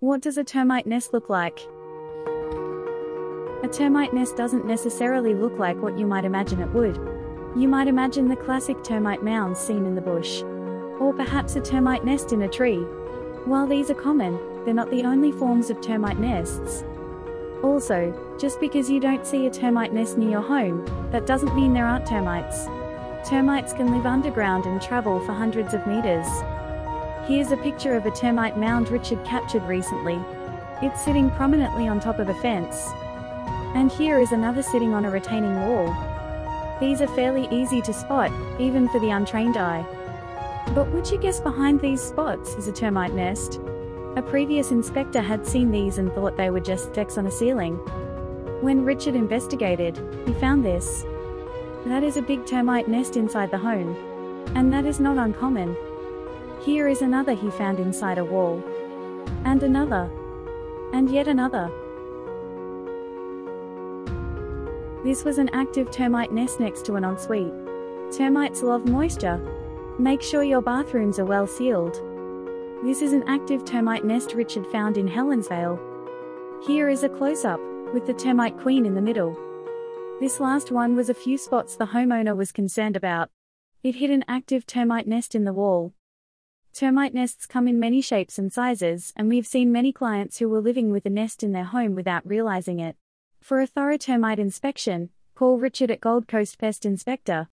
What does a termite nest look like? A termite nest doesn't necessarily look like what you might imagine it would. You might imagine the classic termite mounds seen in the bush. Or perhaps a termite nest in a tree. While these are common, they're not the only forms of termite nests. Also, just because you don't see a termite nest near your home, that doesn't mean there aren't termites. Termites can live underground and travel for hundreds of meters. Here's a picture of a termite mound Richard captured recently. It's sitting prominently on top of a fence. And here is another sitting on a retaining wall. These are fairly easy to spot, even for the untrained eye. But would you guess behind these spots is a termite nest? A previous inspector had seen these and thought they were just specks on a ceiling. When Richard investigated, he found this. That is a big termite nest inside the home. And that is not uncommon. Here is another he found inside a wall. And another. And yet another. This was an active termite nest next to an ensuite. Termites love moisture. Make sure your bathrooms are well sealed. This is an active termite nest Richard found in Helensvale. Here is a close-up, with the termite queen in the middle. This last one was a few spots the homeowner was concerned about. It hid an active termite nest in the wall. Termite nests come in many shapes and sizes, and we've seen many clients who were living with a nest in their home without realizing it. For a thorough termite inspection, call Richard at Gold Coast Pest Inspector,